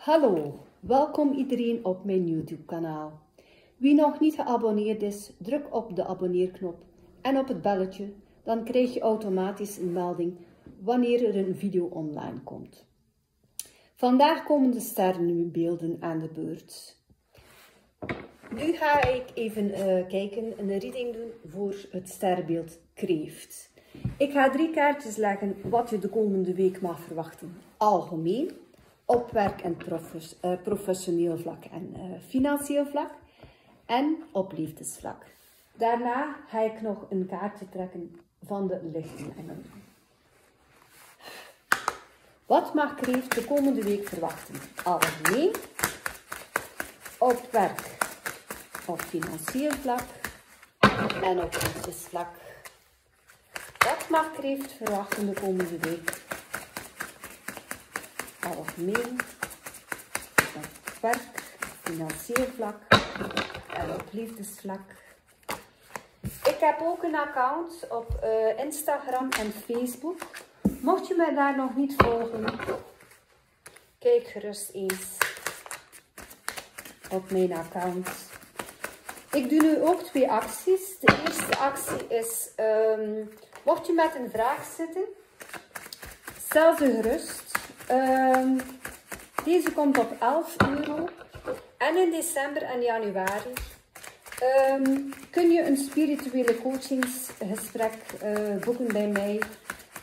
Hallo, welkom iedereen op mijn YouTube kanaal. Wie nog niet geabonneerd is, druk op de abonneerknop en op het belletje, dan krijg je automatisch een melding wanneer er een video online komt. Vandaag komen de sterrenbeelden aan de beurt. Nu ga ik even uh, kijken, een reading doen voor het sterrenbeeld kreeft. Ik ga drie kaartjes leggen wat je de komende week mag verwachten. Algemeen, op werk- en uh, professioneel vlak en uh, financieel vlak. En op liefdesvlak. Daarna ga ik nog een kaartje trekken van de lichtengelen. Wat mag Kreeft de komende week verwachten? Algemeen, op werk, op financieel vlak en op liefdesvlak. Wat mag verwachten de komende week? Algemeen, op werk, financieel vlak en op liefdesvlak. Ik heb ook een account op uh, Instagram en Facebook. Mocht je mij daar nog niet volgen, kijk gerust eens op mijn account. Ik doe nu ook twee acties. De eerste actie is, um, mocht je met een vraag zitten, stel ze gerust. Um, deze komt op 11 euro. En in december en januari um, kun je een spirituele coachingsgesprek uh, boeken bij mij.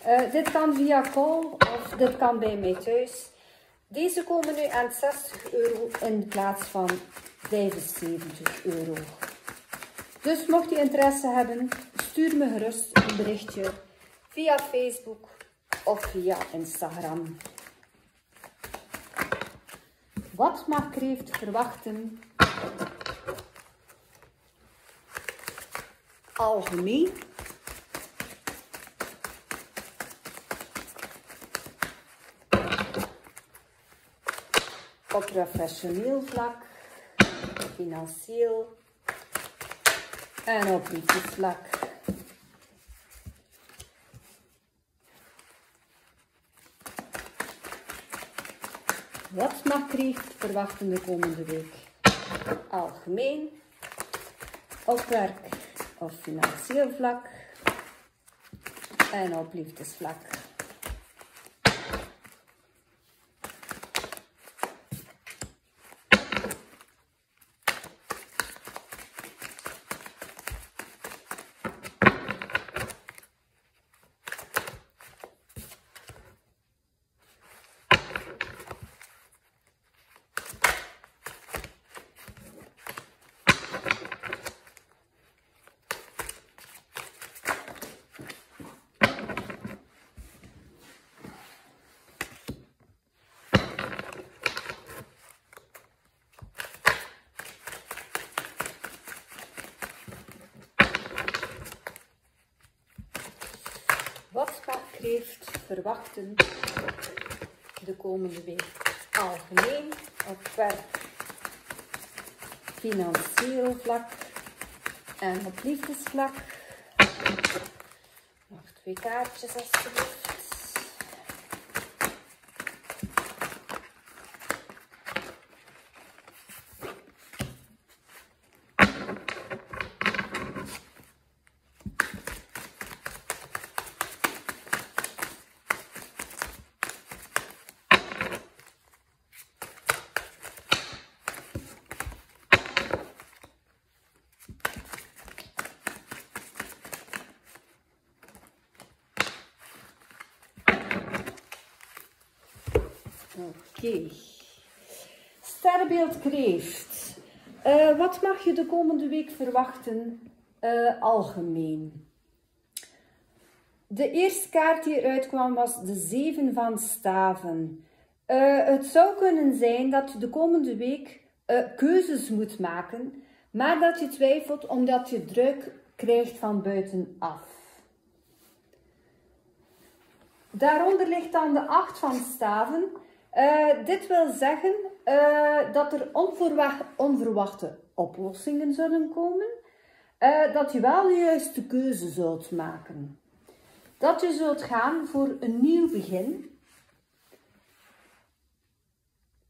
Uh, dit kan via call of dit kan bij mij thuis. Deze komen nu aan 60 euro in plaats van 75 euro. Dus mocht je interesse hebben, stuur me gerust een berichtje via Facebook of via Instagram. Wat mag Kreeft verwachten? Algemeen op professioneel vlak, financieel en op vlak. Wat mag Kreeft verwachten de komende week? Algemeen, op werk of financieel vlak en op liefdesvlak. Wat mag Kreeft verwachten de komende week? Algemeen, op werk, financieel vlak en op liefdesvlak. Nog twee kaartjes alsjeblieft. Oké. Okay. Kreeft. Uh, wat mag je de komende week verwachten uh, algemeen? De eerste kaart die eruit kwam was de zeven van staven. Uh, het zou kunnen zijn dat je de komende week keuzes moet maken, maar dat je twijfelt omdat je druk krijgt van buitenaf. Daaronder ligt dan de acht van staven. Uh, dit wil zeggen uh, dat er onverwachte oplossingen zullen komen. Uh, dat je wel de juiste keuze zult maken. Dat je zult gaan voor een nieuw begin.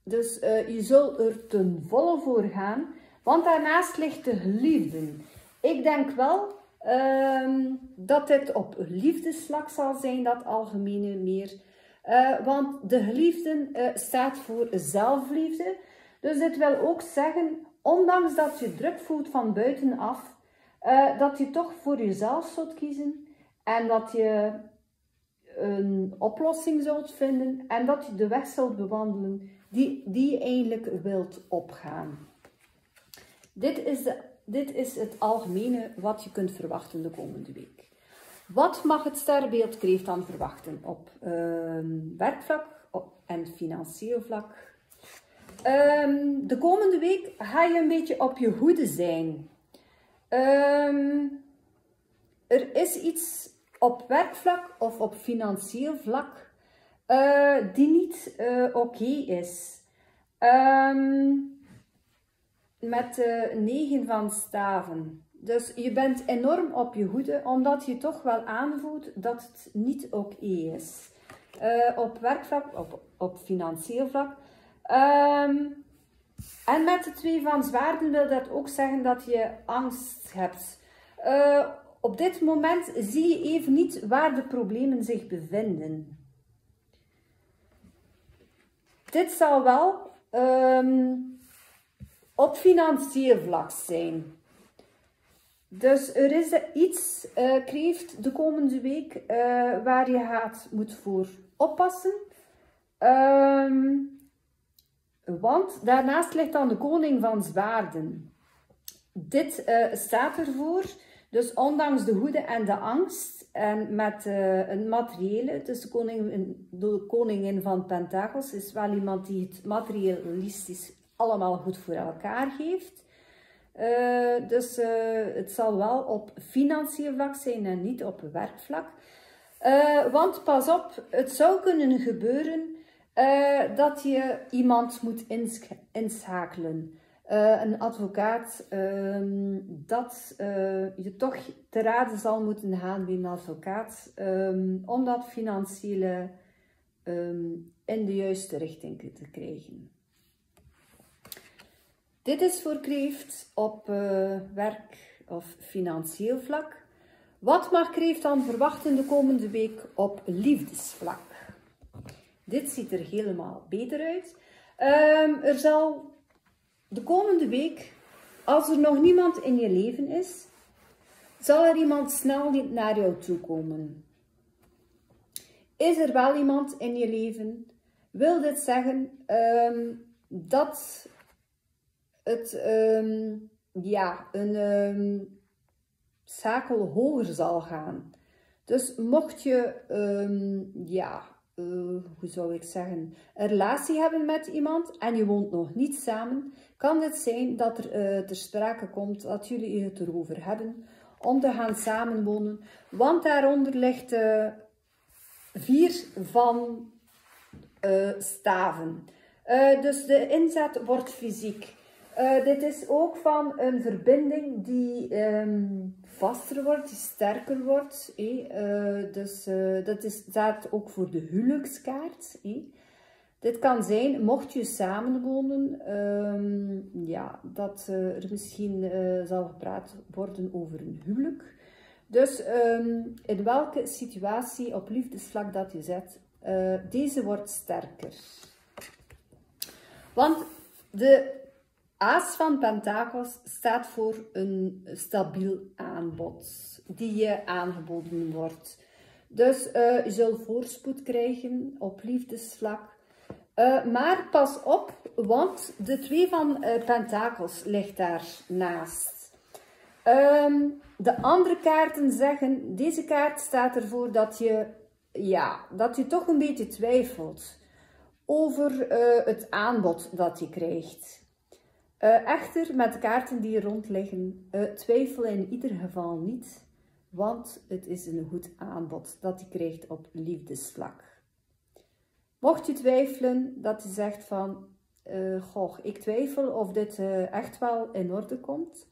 Dus je zult er ten volle voor gaan. Want daarnaast ligt de geliefde. Ik denk wel uh, dat dit op liefdesvlak zal zijn, dat algemene meer. Uh, want de geliefde uh, staat voor zelfliefde. Dus dit wil ook zeggen, ondanks dat je druk voelt van buitenaf, uh, dat je toch voor jezelf zult kiezen en dat je een oplossing zult vinden en dat je de weg zult bewandelen die, die je eigenlijk wilt opgaan. Dit is, dit is het algemene wat je kunt verwachten de komende week. Wat mag het sterrenbeeld kreeft dan verwachten op uh, werkvlak en financieel vlak? Um, de komende week ga je een beetje op je hoede zijn. Um, er is iets op werkvlak of op financieel vlak uh, die niet uh, oké is. Met de 9 van staven. Dus je bent enorm op je hoede, omdat je toch wel aanvoelt dat het niet oké is. Uh, op werkvlak, op, op financieel vlak. Um, en met de twee van zwaarden wil dat ook zeggen dat je angst hebt. Uh, op dit moment zie je even niet waar de problemen zich bevinden. Dit zal wel um, op financieel vlak zijn. Dus er is iets, uh, kreeft de komende week, uh, waar je gaat moet voor oppassen. Um, want daarnaast ligt dan de koning van zwaarden. Dit uh, staat ervoor, dus ondanks de hoede en de angst, en met een materiële, dus de, koning, de koningin van Pentakels is wel iemand die het materialistisch allemaal goed voor elkaar heeft. Uh, dus uh, het zal wel op financieel vlak zijn en niet op werkvlak. Uh, want pas op, het zou kunnen gebeuren dat je iemand moet inschakelen. Een advocaat, um, dat je toch te raden zal moeten gaan bij een advocaat, um, om dat financiële um, in de juiste richting te krijgen. Dit is voor Kreeft op werk of financieel vlak. Wat mag Kreeft dan verwachten de komende week op liefdesvlak? Dit ziet er helemaal beter uit. Um, er zal de komende week, als er nog niemand in je leven is, zal er iemand snel naar jou toe komen. Is er wel iemand in je leven? Wil dit zeggen um, dat het um, ja, een um, zakel hoger zal gaan? Dus mocht je ja, uh, hoe zou ik zeggen, een relatie hebben met iemand en je woont nog niet samen, kan het zijn dat er uh, ter sprake komt dat jullie het erover hebben om te gaan samenwonen. Want daaronder ligt uh, vier van staven. dus de inzet wordt fysiek. Uh, dit is ook van een verbinding die um, vaster wordt, die sterker wordt. Eh. Dus uh, dat is, staat ook voor de huwelijkskaart. Eh. Dit kan zijn, mocht je samenwonen, um, ja, dat er misschien zal gepraat worden over een huwelijk. Dus um, in welke situatie op liefdesvlak dat je zet, deze wordt sterker. Want de Aas van Pentakels staat voor een stabiel aanbod die je aangeboden wordt. Dus uh, je zult voorspoed krijgen op liefdesvlak. Uh, maar pas op, want de twee van uh, Pentakels ligt daarnaast. Um, de andere kaarten zeggen, deze kaart staat ervoor dat je, ja, dat je toch een beetje twijfelt over het aanbod dat je krijgt. Uh, echter, met de kaarten die rond liggen, uh, twijfel in ieder geval niet, want het is een goed aanbod dat je krijgt op liefdesvlak. Mocht je twijfelen dat je zegt van, uh, goh, ik twijfel of dit echt wel in orde komt.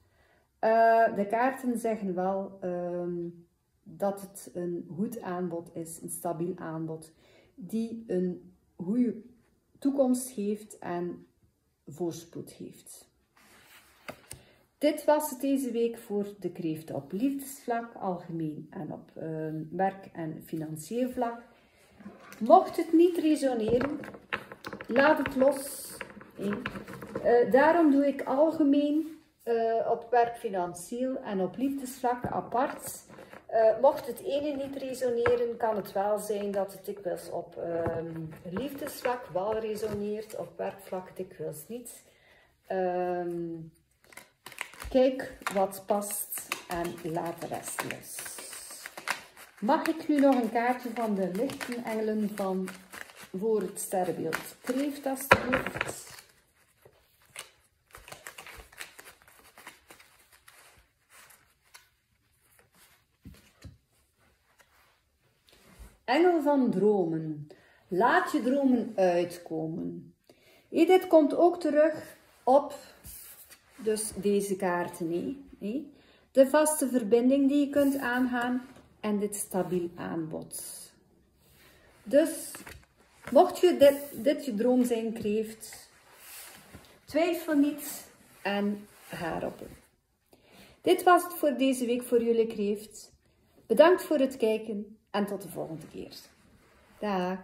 de kaarten zeggen wel um, dat het een goed aanbod is, een stabiel aanbod, die een goede toekomst heeft en voorspoed heeft. Dit was het deze week voor de kreeft op liefdesvlak, algemeen en op uh, werk- en financieel vlak. Mocht het niet resoneren, laat het los. Uh, daarom doe ik algemeen uh, op werk, financieel en op liefdesvlak apart. Uh, mocht het ene niet resoneren, kan het wel zijn dat het dikwijls op um, liefdesvlak wel resoneert, op werkvlak dikwijls niet. Um, kijk wat past en laat de rest. Mag ik nu nog een kaartje van de lichtenengelen van voor het sterrenbeeld kreeft alsjeblieft? Engel van dromen. Laat je dromen uitkomen. dit komt ook terug op dus deze kaarten. Hé. De vaste verbinding die je kunt aangaan en dit stabiel aanbod. Dus mocht je dit, dit je droom zijn kreeft, twijfel niet en ga erop Dit was het voor deze week voor jullie kreeft. Bedankt voor het kijken en tot de volgende keer. Dag.